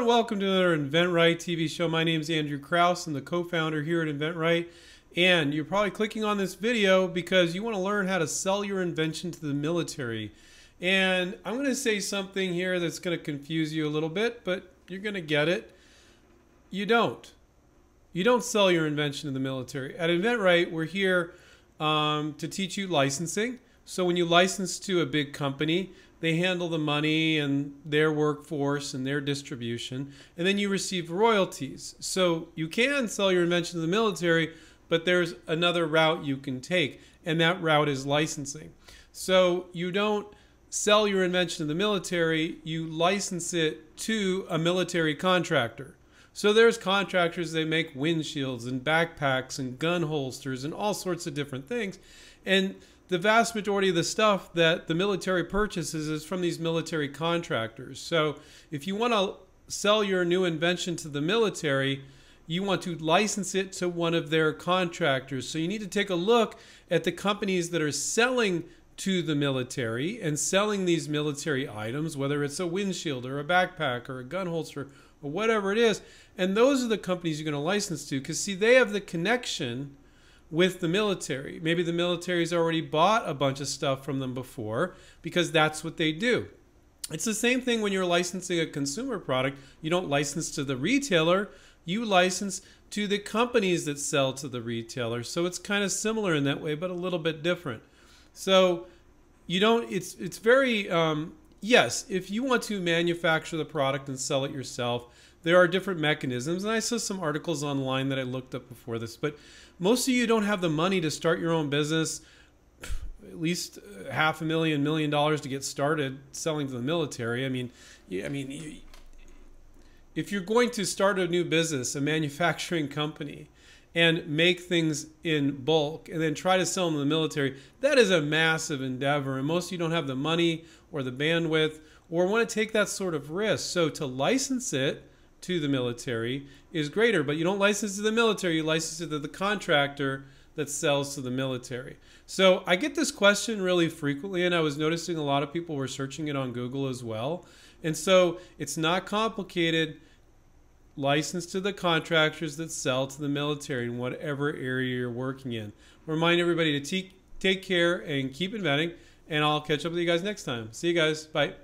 and welcome to another InventRight TV show. My name is Andrew Krauss. I'm the co-founder here at InventRight. And you're probably clicking on this video because you want to learn how to sell your invention to the military. And I'm going to say something here that's going to confuse you a little bit, but you're going to get it. You don't. You don't sell your invention to the military. At InventRight, we're here um, to teach you licensing. So when you license to a big company, they handle the money and their workforce and their distribution, and then you receive royalties. So you can sell your invention to the military, but there's another route you can take, and that route is licensing. So you don't sell your invention to the military, you license it to a military contractor. So there's contractors they make windshields and backpacks and gun holsters and all sorts of different things. And the vast majority of the stuff that the military purchases is from these military contractors. So if you want to sell your new invention to the military, you want to license it to one of their contractors. So you need to take a look at the companies that are selling to the military and selling these military items, whether it's a windshield or a backpack or a gun holster or whatever it is. And those are the companies you're going to license to because, see, they have the connection with the military. Maybe the military's already bought a bunch of stuff from them before because that's what they do. It's the same thing when you're licensing a consumer product. You don't license to the retailer, you license to the companies that sell to the retailer. So it's kind of similar in that way, but a little bit different. So you don't, it's, it's very, um, yes, if you want to manufacture the product and sell it yourself, there are different mechanisms. And I saw some articles online that I looked up before this, but most of you don't have the money to start your own business, at least uh, half a million, million dollars to get started selling to the military. I mean, I mean, if you're going to start a new business, a manufacturing company, and make things in bulk and then try to sell them to the military, that is a massive endeavor. And most of you don't have the money or the bandwidth or want to take that sort of risk. So to license it, to the military is greater, but you don't license to the military, you license it to the contractor that sells to the military. So I get this question really frequently, and I was noticing a lot of people were searching it on Google as well. And so it's not complicated. License to the contractors that sell to the military in whatever area you're working in. Remind everybody to take care and keep inventing, and I'll catch up with you guys next time. See you guys. Bye.